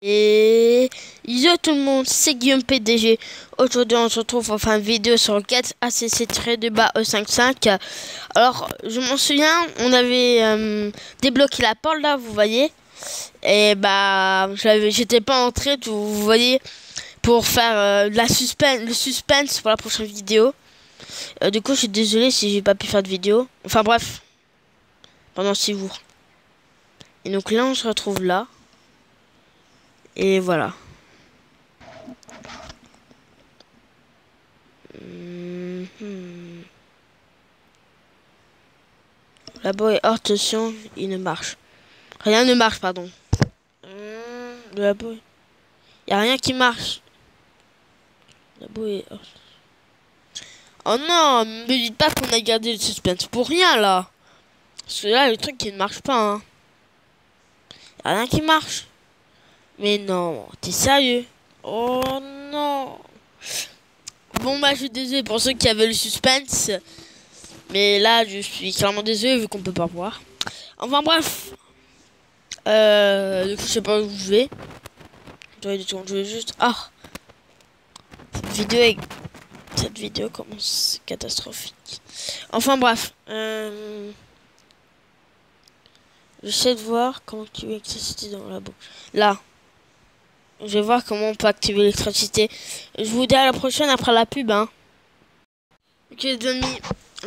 Et yo tout le monde, c'est Guillaume PDG. Aujourd'hui, on se retrouve faire une vidéo sur le 4 ACC-bas E55. Alors, je m'en souviens, on avait euh, débloqué la porte là, vous voyez. Et bah, j'étais pas entré, vous voyez, pour faire euh, la suspense, le suspense pour la prochaine vidéo. Euh, du coup, je suis désolé si j'ai pas pu faire de vidéo. Enfin bref, pendant 6 jours. Et donc là, on se retrouve là. Et voilà. Mmh. Là-bas est hors tension, il ne marche. Rien ne marche, pardon. Mmh, là-bas, il n'y a rien qui marche. Là-bas est hors Oh non, me dites pas qu'on a gardé le suspense pour rien là. Parce que là, le truc qui ne marche pas. Hein. A rien qui marche. Mais non, t'es sérieux? Oh non Bon bah je suis désolé pour ceux qui avaient le suspense. Mais là je suis clairement désolé vu qu'on peut pas voir. Enfin bref. Euh, du coup je sais pas où je vais. Je vais juste... Ah Cette vidéo est... Cette vidéo commence catastrophique. Enfin bref. Euh... J'essaie de voir comment tu l'électricité dans la boucle. Là. Je vais voir comment on peut activer l'électricité. Je vous dis à la prochaine après la pub. Hein. Ok les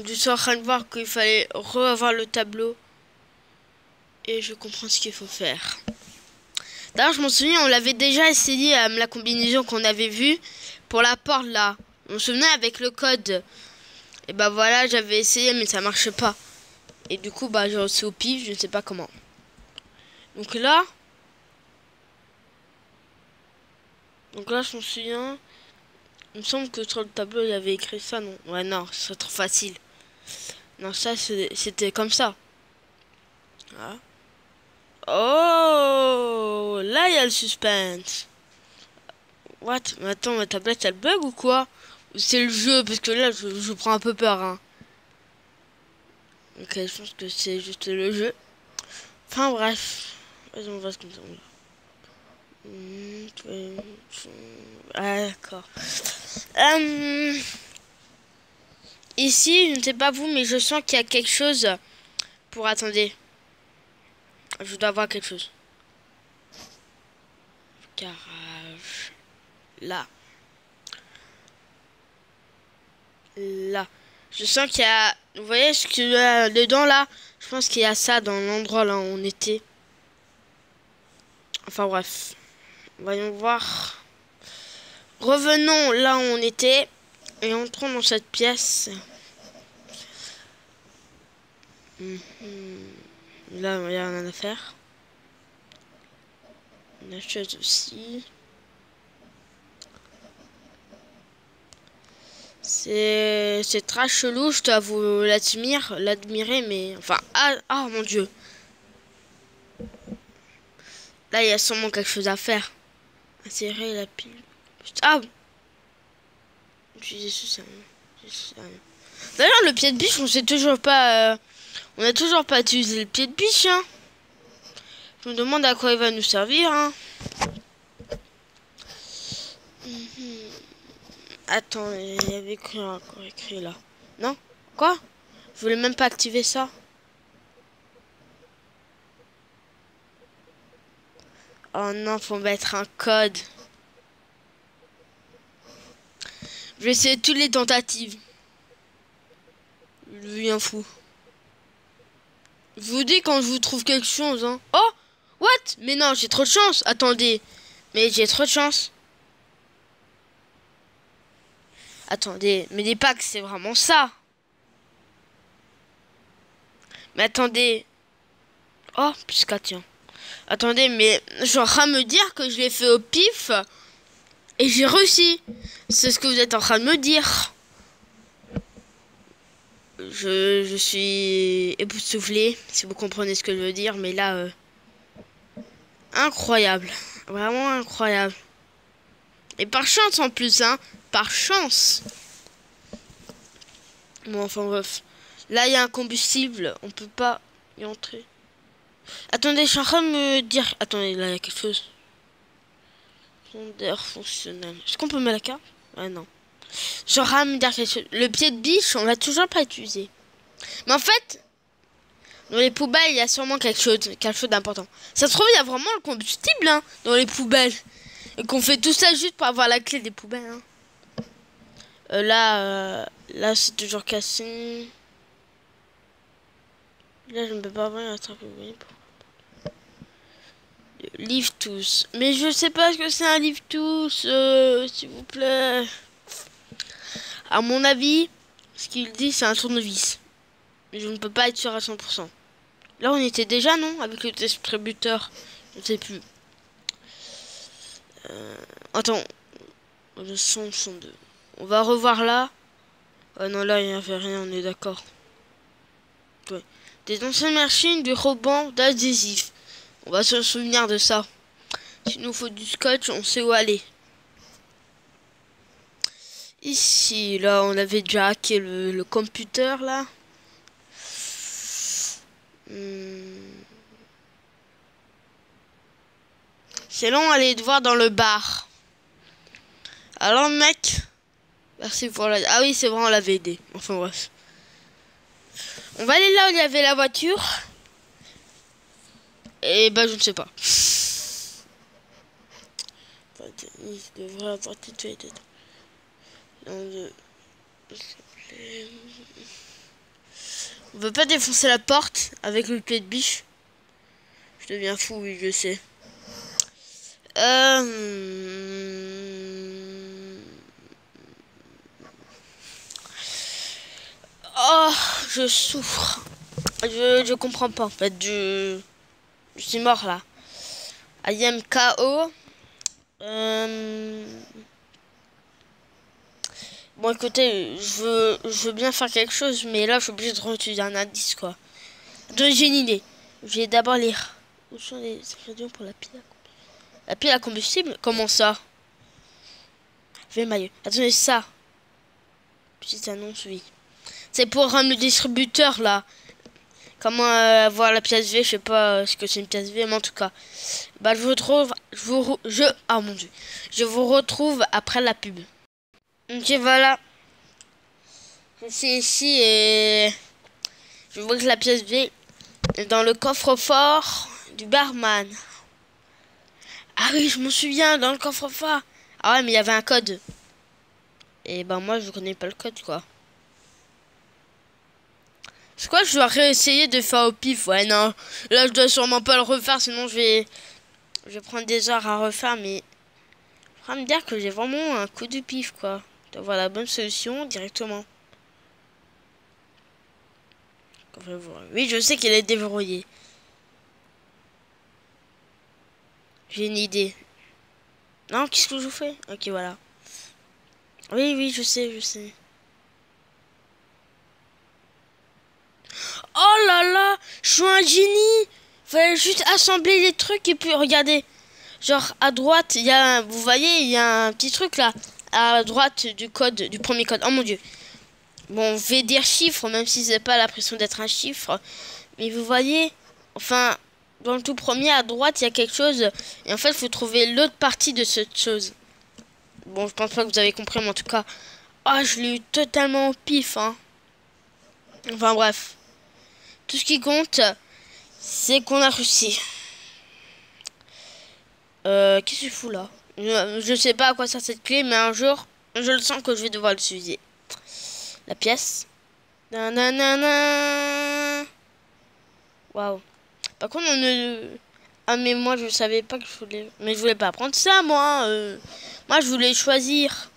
je suis en train de voir qu'il fallait revoir le tableau. Et je comprends ce qu'il faut faire. D'ailleurs, je m'en souviens, on l'avait déjà essayé, euh, la combinaison qu'on avait vue pour la porte là. On se souvenait avec le code. Et bah voilà, j'avais essayé, mais ça marchait pas. Et du coup, bah j'ai reçu au pif, je ne sais pas comment. Donc là, Donc là, je me souviens. Il me semble que sur le tableau, il y avait écrit ça, non? Ouais, non, c'est trop facile. Non, ça, c'était comme ça. Ah. Oh Là, il y a le suspense. What? Mais attends, ma tablette, elle bug ou quoi? C'est le jeu Parce que là, je, prends un peu peur, hein. Ok, je pense que c'est juste le jeu. Enfin, bref. Vas-y, on va se ça. Ah, d'accord. Euh, ici, je ne sais pas vous, mais je sens qu'il y a quelque chose pour... Attendez. Je dois voir quelque chose. Garage. Là. Là. Je sens qu'il y a... Vous voyez ce qu'il y a dedans, là? Je pense qu'il y a ça dans l'endroit là où on était. Enfin, bref. Voyons voir. Revenons là où on était et entrons dans cette pièce. Mhm. Là, il n'y a rien à faire. La chaise aussi. C'est très chelou, je dois vous l'admirer, l'admirer, mais enfin ah, ah mon dieu. Là, il y a sûrement quelque chose à faire. Insérer la pile. Ah ce D'ailleurs, le pied de biche, on sait toujours pas. Euh, on a toujours pas utilisé le pied de biche. Hein. Je me demande à quoi il va nous servir. Hein. Mhm. Attends, il y avait quoi écrit là? Non? Quoi? Je voulais même pas activer ça. Oh non, faut mettre un code. Je vais essayer toutes les tentatives. Je viens fou. Je vous dis quand je vous trouve quelque chose, hein. Oh What? Mais non, j'ai trop de chance. Attendez. Mais j'ai trop de chance. Attendez, mais pas que c'est vraiment ça. Mais attendez. Oh, puisqu'à tiens. Attendez, mais je suis en train de me dire que je l'ai fait au pif et j'ai réussi. C'est ce que vous êtes en train de me dire. Je, je suis époustouflé, si vous comprenez ce que je veux dire, mais là, euh, incroyable. Vraiment incroyable. Et par chance en plus, hein. Par chance. Bon, enfin bref. Là, il y a un combustible. On peut pas y entrer. Attendez, je suis en train de me dire... Attendez, là, il y a quelque chose. Rondeur fonctionnelle. Est-ce qu'on peut mettre la carte? Ouais, non. J'aurais me dire quelque chose. Le pied de biche, on va toujours pas utiliser. Mais en fait, dans les poubelles, il y a sûrement quelque chose, quelque chose d'important. Ça se trouve, il y a vraiment le combustible hein, dans les poubelles. Et qu'on fait tout ça juste pour avoir la clé des poubelles. Hein. Euh, là, euh, là c'est toujours cassé. Là, je ne peux pas avoir attraper. Livre tous. Mais je sais pas ce que c'est un livre tous, euh, s'il vous plaît. À mon avis, ce qu'il dit, c'est un tournevis. Mais je ne peux pas être sûr à 100%. Là, on était déjà, non Avec le distributeur? Je ne sais plus. Euh, attends. Le son, son de... On va revoir là. Oh non, là, il n'y avait rien, on est d'accord. Des anciennes machines, du ruban, d'adhésif. On va se souvenir de ça. S'il nous faut du scotch, on sait où aller. Ici, là, on avait déjà hacké le, le computer, là. Hmm. C'est long aller te voir dans le bar. Alors, mec. Merci pour la... Ah oui, c'est vrai, on l'avait aidé. Enfin, bref. On va aller là où il y avait la voiture. Et bah, je ne sais pas. Il devrait On veut pas défoncer la porte avec le pied de biche. Je deviens fou, oui, je sais. Euh... Oh, je souffre. Je, je comprends pas en fait. Je, je suis mort là. I am KO. Euh... Bon, écoutez, je veux, je bien faire quelque chose, mais là, je suis obligé de réutiliser un indice, quoi. Donc, j'ai une idée. Je vais d'abord lire. Où sont les ingrédients pour la pile à combustible? La pile à combustible? Comment ça? V maillot. Attendez, ça. Petite annonce, oui. C'est pour le distributeur, là. Comment euh, avoir la pièce V, je sais pas euh, ce que c'est une pièce V, mais en tout cas. Bah, je vous retrouve... Je vous... Je... Ah, mon Dieu. Je vous retrouve après la pub. Ok, voilà. Je suis ici et je vois que la pièce V est dans le coffre-fort du barman. Ah oui, je m'en souviens, dans le coffre-fort. Ah ouais, mais il y avait un code. Et ben moi, je connais pas le code, quoi. C'est quoi, je dois réessayer de faire au pif. Ouais, non. Là, je dois sûrement pas le refaire, sinon je vais... Je prendre des heures à refaire, mais... Je me dire que j'ai vraiment un coup de pif, quoi d'avoir la bonne solution directement. Oui, je sais qu'elle est déverrouillée. J'ai une idée. Non, qu'est-ce que je fais? Ok, voilà. Oui, oui, je sais, je sais. Oh là là, je suis un génie. Fallait juste assembler les trucs et puis regardez. Genre à droite, il y a, vous voyez, il y a un petit truc là à droite du code, du premier code. Oh mon dieu. Bon, on va dire chiffre, même si c'est pas l'impression d'être un chiffre. Mais vous voyez, enfin, dans le tout premier, à droite, il y a quelque chose. Et en fait, il faut trouver l'autre partie de cette chose. Bon, je pense pas que vous avez compris, mais en tout cas... Ah, oh, je l'ai eu totalement au pif, hein. Enfin, bref. Tout ce qui compte, c'est qu'on a réussi. Euh, qu'est-ce que je fous là je, sais pas à quoi sert cette clé, mais un jour, je le sens que je vais devoir l'utiliser. La pièce. Waouh. Par contre, on ne... Ah, mais moi, je savais pas que je voulais... Mais je voulais pas prendre ça, moi. Euh. Moi, je voulais choisir...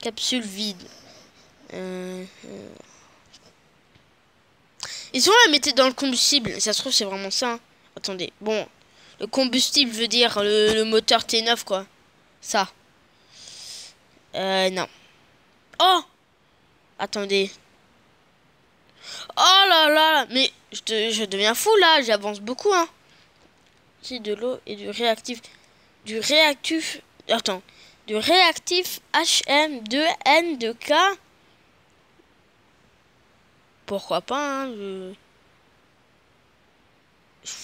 Capsule vide. Euh... Ils ont la mettre dans le combustible. Ça se trouve, c'est vraiment ça. Attendez. Bon, le combustible veut dire le, moteur T9, quoi. Ça. Euh, non. Oh Attendez. Oh là là Mais je, je deviens fou, là. J'avance beaucoup, hein. C'est de l'eau et du réactif. Du réactif... Attends. Du réactif HM2N2K. Pourquoi pas, hein. Je...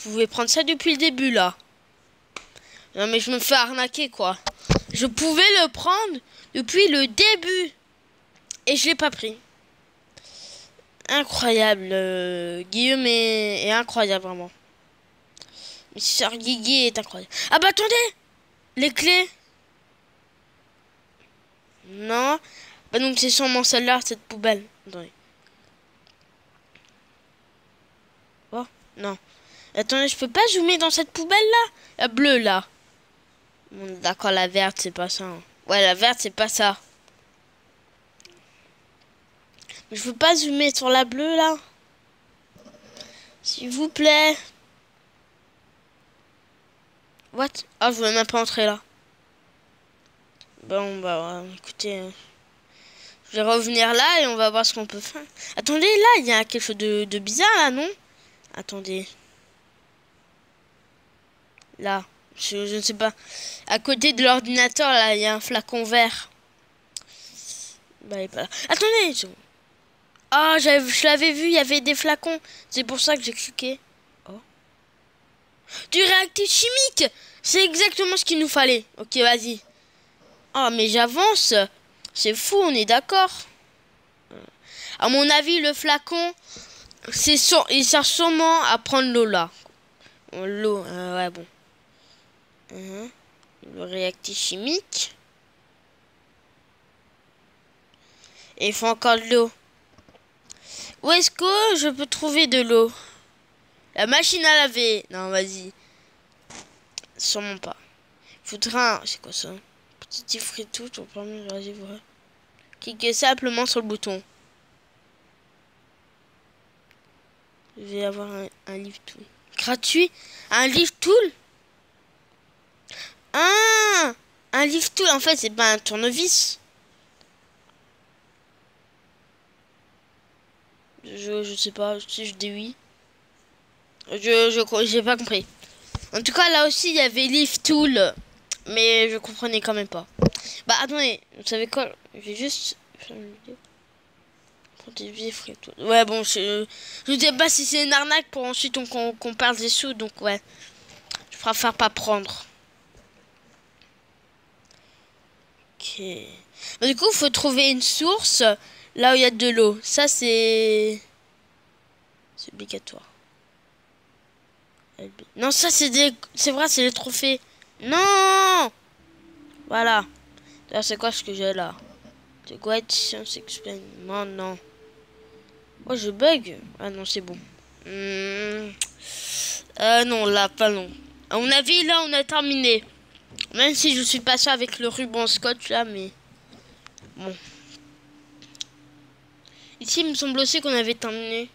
Pouvais prendre ça depuis le début, là. Non mais je me fais arnaquer quoi. Je pouvais le prendre depuis le début. Et je l'ai pas pris. Incroyable. Euh, Guillaume est, incroyable vraiment. Mister Guigui est incroyable. Ah bah attendez Les clés Non. Bah donc c'est sûrement celle-là, cette poubelle. Attendez. Oh, non. Attendez, je peux pas zoomer dans cette poubelle-là La bleue, là. D'accord, la verte, c'est pas ça. Hein. Ouais, la verte, c'est pas ça. Je veux pas zoomer sur la bleue, là. S'il vous plaît. What? Ah, je voulais même pas entrer là. Bon, bah, écoutez. Hein. Je vais revenir là et on va voir ce qu'on peut faire. Attendez, là, il y a quelque chose de, de bizarre, là, non? Attendez. Là. Je, ne sais pas. À côté de l'ordinateur, là, il y a un flacon vert. Bah, pas. Attendez Ah, je l'avais vu, il y avait des flacons. C'est pour ça que j'ai cliqué. Oh. Du réactif chimique C'est exactement ce qu'il nous fallait. Ok, vas-y. Oh, mais j'avance. C'est fou, on est d'accord. À mon avis, le flacon, c'est il sert sûrement à prendre l'eau là. L'eau, euh, ouais, bon. Mhm. Le réactif chimique. Et il faut encore de l'eau. Où est-ce que je peux trouver de l'eau? La machine à laver. Non, vas-y. Sûrement pas. Faudra... C'est quoi ça? Petit tout pour permettre de voir. Cliquez simplement sur le bouton. Vais avoir un, livre tool. Gratuit? Un livre tool ah Un lift tool, en fait, c'est pas un tournevis. Je, je sais pas, si je dis oui. Je, je, j'ai pas compris. En tout cas, là aussi, il y avait lift tool. Mais je comprenais quand même pas. Bah, attendez, vous savez quoi? Je vais juste faire une vidéo. Ouais, bon, je, sais pas si c'est une arnaque pour ensuite qu'on parle des sous, donc ouais. Je préfère pas prendre. Ok. du coup, faut trouver une source là où il y a de l'eau. Ça, c'est... C'est obligatoire. Non, ça, c'est des... C'est vrai, c'est les trophées. Non Voilà. c'est quoi ce que j'ai là? C'est quoi Science Explain Non, non. Oh, je bug. Ah non, c'est bon. Hmm. Euh, non, là, pas non. À mon avis, là, on a terminé. Même si je suis passé avec le ruban scotch là, mais bon. Ici, il me semble aussi qu'on avait terminé.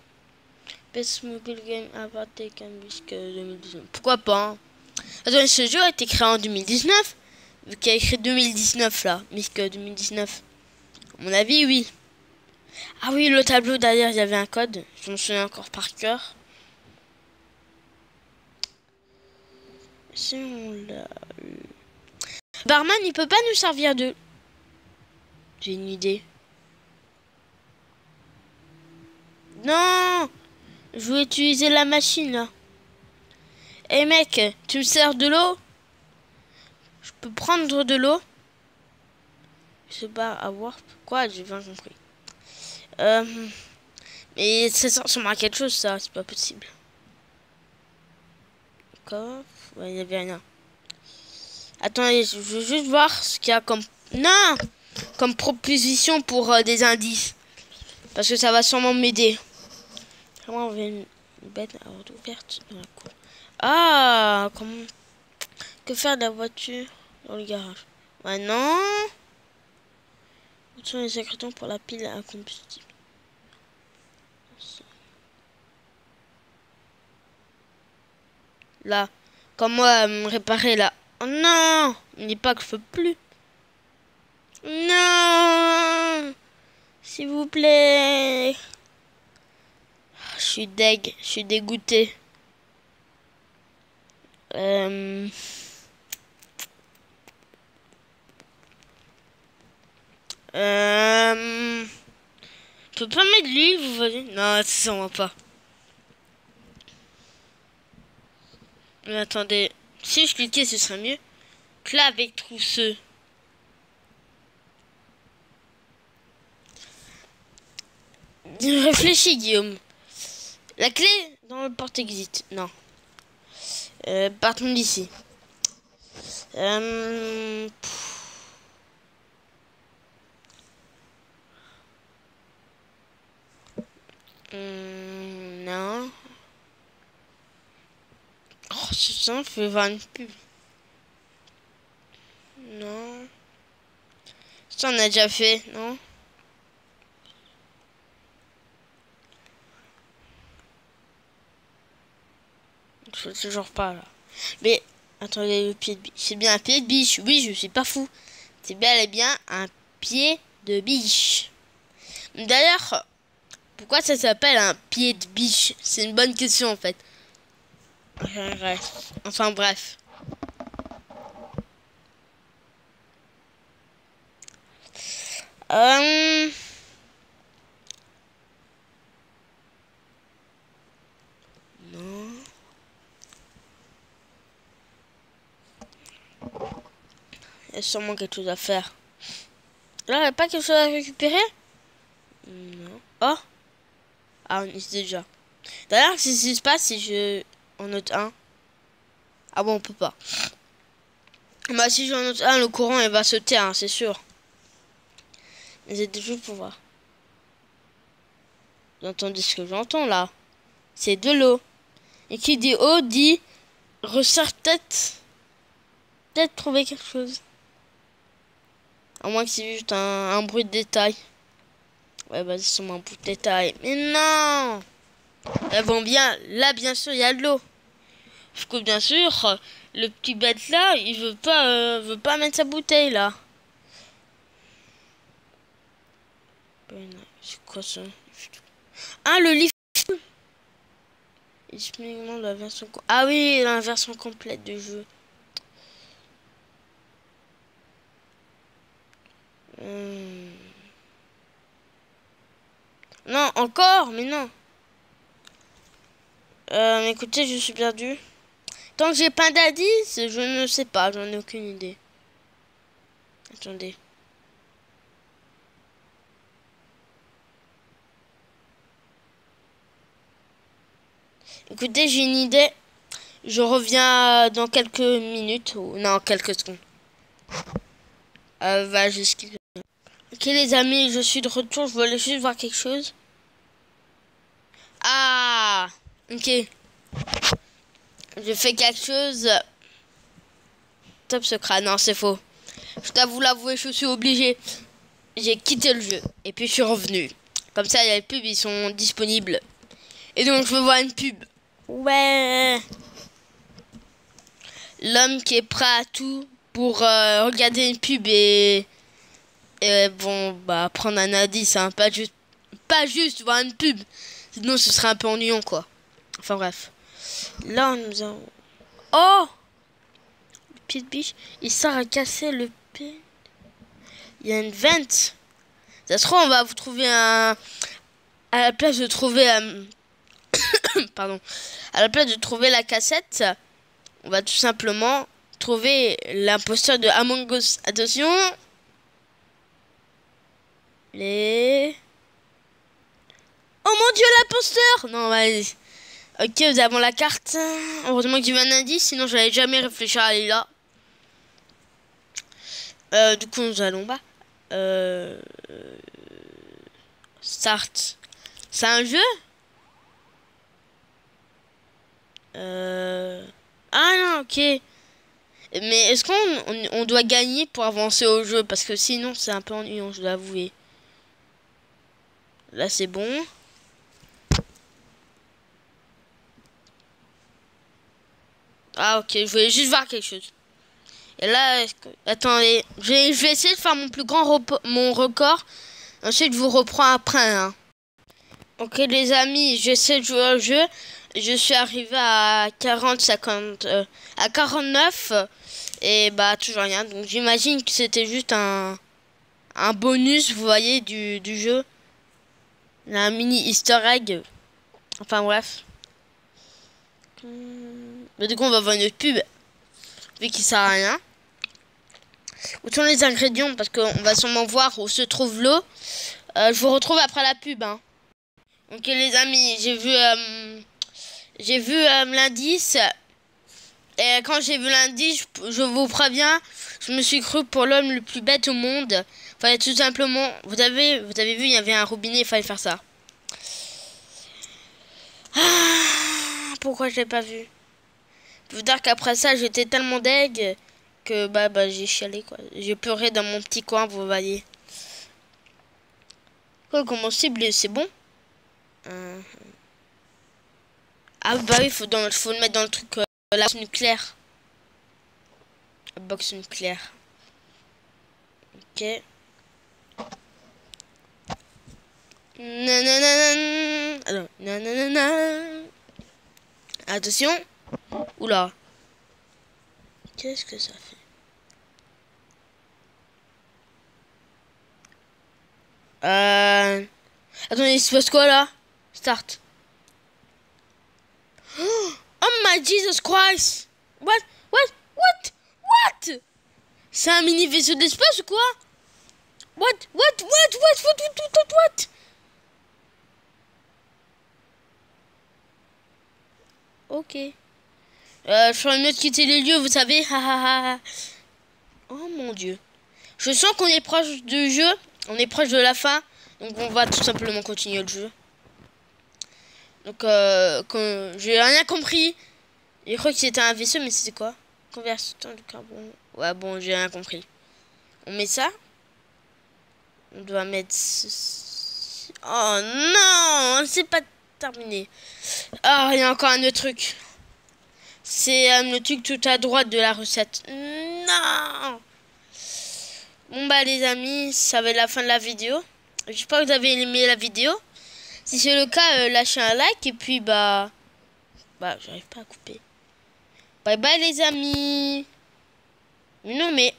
Best Mobile Game Take and 2019. Pourquoi pas hein. Ce jeu a été créé en 2019 Vu qu'il a écrit 2019 là, Misk 2019. À mon avis, oui. Ah oui, le tableau derrière, il y avait un code. Je me souviens encore par cœur. Barman, il peut pas nous servir de... J'ai une idée. Non Je veux utiliser la machine, là. Eh hey, mec, tu me sers de l'eau? Je peux prendre de l'eau? Je sais pas, avoir... Quoi J'ai pas compris? Euh... Mais ça ressemble à quelque chose, ça. C'est pas possible. D'accord. Il n'y avait rien. Attendez, je veux juste voir ce qu'il y a comme... Non Comme proposition pour euh, des indices. Parce que ça va sûrement m'aider. Comment on veut une bête ouverte dans la cour Ah Comment... Que faire de la voiture dans le garage? Ouais, non Sont les ingrédients pour la pile à combustible Là. Comment me réparer là Oh non N'dis pas que je peux plus. Non S'il vous plaît. Je suis deg, je suis dégoûté. Euh... Euh... Je pas mettre l'huile, vous voyez? Non, ça va pas. Mais attendez. Si je cliquais, ce serait mieux. Clave trousseux. Réfléchis, Guillaume. La clé dans le porte-exit. Non. Euh, partons d'ici. Euh, hmm, non. Oh, ça, je vais voir une pub. Non. Ça, on a déjà fait, non? Je sais toujours pas là. Mais attendez, le pied de biche. C'est bien un pied de biche. Oui, je suis pas fou. C'est bel et bien un pied de biche. D'ailleurs, pourquoi ça s'appelle un pied de biche? C'est une bonne question en fait. Enfin bref. Euh... Non. Il y a sûrement quelque chose à faire. Là, il n'y a pas quelque chose à récupérer? Ah, déjà. D'ailleurs, qu'est-ce qui se passe si je en note un? Ah bon, on peut pas. Bah, si j'en note un, le courant, il va sauter, hein, c'est sûr. Mais c'est toujours pour voir. Vous entendez ce que j'entends là? C'est de l'eau. Et qui dit eau dit resserre tête peut-être trouver quelque chose. À moins que c'est juste un, bruit de détail. Ouais, bah, c'est bruit de détail. Mais non Elles vont bien. Là, bien sûr, il y a de l'eau. Parce que, bien sûr, le petit bête là, il veut pas, euh, veut pas mettre sa bouteille là. C'est quoi ça? Ah, le livre la version... Ah oui, la version complète du jeu. Hmm. Non, encore Mais non. Euh, écoutez, je suis perdu. Tant que j'ai pas d'indice, je ne sais pas, j'en ai aucune idée. Attendez. Écoutez, j'ai une idée. Je reviens dans quelques minutes ou non, quelques secondes. Euh, va Ok les amis, je suis de retour, je voulais juste voir quelque chose. Ah Ok. J'ai fait quelque chose. Top secret, non c'est faux. Je vous l'avouer, je suis obligé. J'ai quitté le jeu et puis je suis revenu. Comme ça, les pubs ils sont disponibles. Et donc je veux voir une pub. Ouais. L'homme qui est prêt à tout pour euh, regarder une pub et et bon, bah, prendre un indice, hein, pas juste, pas juste voir une pub. Sinon, ce serait un peu ennuyant, quoi. Enfin, bref. Là, nous avons... Oh Le pied de biche, il sert à casser le pied. Il y a une vente. Ça se trouve, on va vous trouver un... À la place de trouver... Euh, pardon. À la place de trouver la cassette, on va tout simplement trouver l'imposteur de Among Us. Attention les... Oh mon dieu, l'imposteur Non, vas-y. Ok, nous avons la carte. Heureusement que j'ai un indice, sinon j'allais jamais réfléchir à aller là. Euh, du coup, nous allons bas. Euh... Start. C'est un jeu? Euh... Ah non, ok. Mais est-ce qu'on on, doit gagner pour avancer au jeu? Parce que sinon, c'est un peu ennuyant, je dois avouer. Là, c'est bon. Ah, ok. Je voulais juste voir quelque chose. Et là, attendez. Je vais, essayer de faire mon plus grand mon record. Ensuite, je vous reprends après. Hein. Ok, les amis. J'essaie de jouer au jeu. Je suis arrivé à 40, 50, euh, à 49. Et bah, toujours rien. Donc, j'imagine que c'était juste un, un bonus, vous voyez, du, du jeu. Il y a un mini easter egg. Enfin bref. Mais du coup on va voir une pub. Vu qu'il sert à rien. où sont les ingrédients? Parce qu'on va sûrement voir où se trouve l'eau. Euh, je vous retrouve après la pub. Hein. Ok les amis, j'ai vu, euh, j'ai vu euh, l'indice. Et quand j'ai vu l'indice, je, vous préviens, je me suis cru pour l'homme le plus bête au monde. Fallait tout simplement, vous avez, vous avez vu, il y avait un robinet, il fallait faire ça. Ah, pourquoi je l'ai pas vu? Je veux dire qu'après ça, j'étais tellement deg que bah, bah j'ai chialé quoi. J'ai pleuré dans mon petit coin, vous voyez. Quoi, comment cible, c'est bon? Euh, Ah bah oui, faut, dans, faut le mettre dans le truc, euh, la box nucléaire. La box nucléaire. Ok. Alors, Attention. Oula. Qu'est-ce que ça fait Euh... Attendez, il se passe quoi là Start. Oh my Jesus Christ What What What What C'est un mini vaisseau d'espace ou quoi What What What What What What What What Ok. Euh, je ferais mieux de quitter les lieux, vous savez. oh mon dieu. Je sens qu'on est proche du jeu. On est proche de la fin. Donc on va tout simplement continuer le jeu. Donc euh, j'ai rien compris. J'ai cru que c'était un vaisseau, mais c'était quoi? Conversion de carbone. Ouais, bon, j'ai rien compris. On met ça. On doit mettre... Oh non C'est pas terminé. Ah, il y a encore un autre truc. C'est un le truc tout à droite de la recette. Non Bon bah les amis, ça va être la fin de la vidéo. J'espère que vous avez aimé la vidéo. Si c'est le cas, euh, lâchez un like et puis bah... Bah, j'arrive pas à couper. Bye bye les amis. non mais...